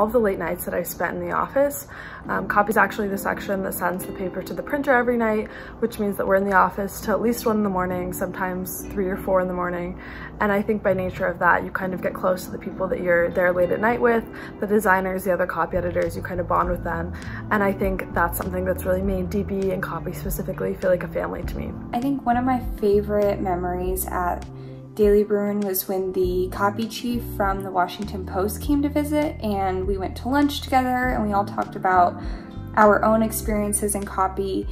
all of the late nights that I spent in the office. Um, copy is actually the section that sends the paper to the printer every night, which means that we're in the office till at least one in the morning, sometimes three or four in the morning. And I think by nature of that, you kind of get close to the people that you're there late at night with, the designers, the other copy editors, you kind of bond with them. And I think that's something that's really made DB and copy specifically feel like a family to me. I think one of my favorite memories at Daily Bruin was when the copy chief from the Washington Post came to visit and we went to lunch together and we all talked about our own experiences in copy.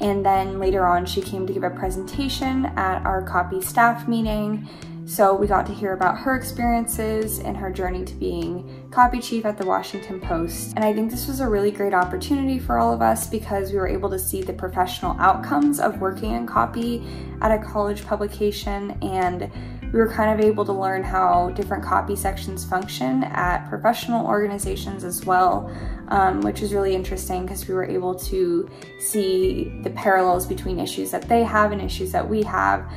And then later on she came to give a presentation at our copy staff meeting so we got to hear about her experiences and her journey to being copy chief at the Washington Post. And I think this was a really great opportunity for all of us because we were able to see the professional outcomes of working in copy at a college publication and we were kind of able to learn how different copy sections function at professional organizations as well, um, which is really interesting because we were able to see the parallels between issues that they have and issues that we have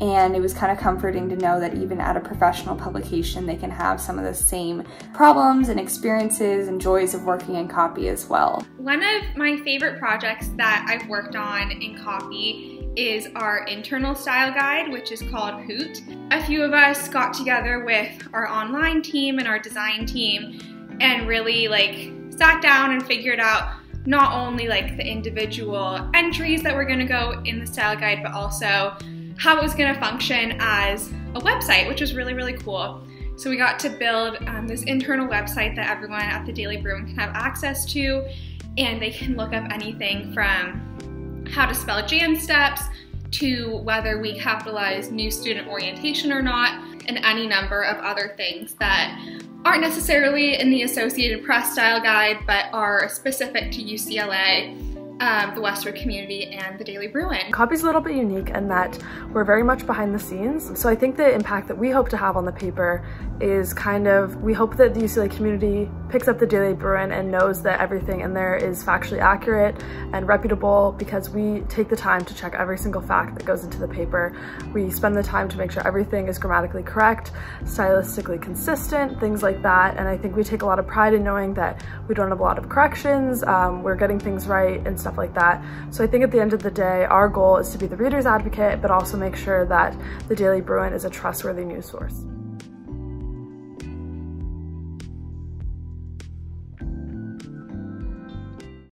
and it was kind of comforting to know that even at a professional publication they can have some of the same problems and experiences and joys of working in copy as well. One of my favorite projects that I've worked on in copy is our internal style guide, which is called Hoot. A few of us got together with our online team and our design team and really like sat down and figured out not only like the individual entries that were gonna go in the style guide, but also how it was going to function as a website, which was really, really cool. So we got to build um, this internal website that everyone at the Daily Bruin can have access to, and they can look up anything from how to spell Janss steps to whether we capitalize new student orientation or not, and any number of other things that aren't necessarily in the Associated Press style guide, but are specific to UCLA um, the Westwood community and the Daily Bruin. Copy's a little bit unique in that we're very much behind the scenes. So I think the impact that we hope to have on the paper is kind of, we hope that the UCLA community picks up the Daily Bruin and knows that everything in there is factually accurate and reputable because we take the time to check every single fact that goes into the paper. We spend the time to make sure everything is grammatically correct, stylistically consistent, things like that. And I think we take a lot of pride in knowing that we don't have a lot of corrections, um, we're getting things right and stuff like that. So I think at the end of the day, our goal is to be the reader's advocate, but also make sure that the Daily Bruin is a trustworthy news source.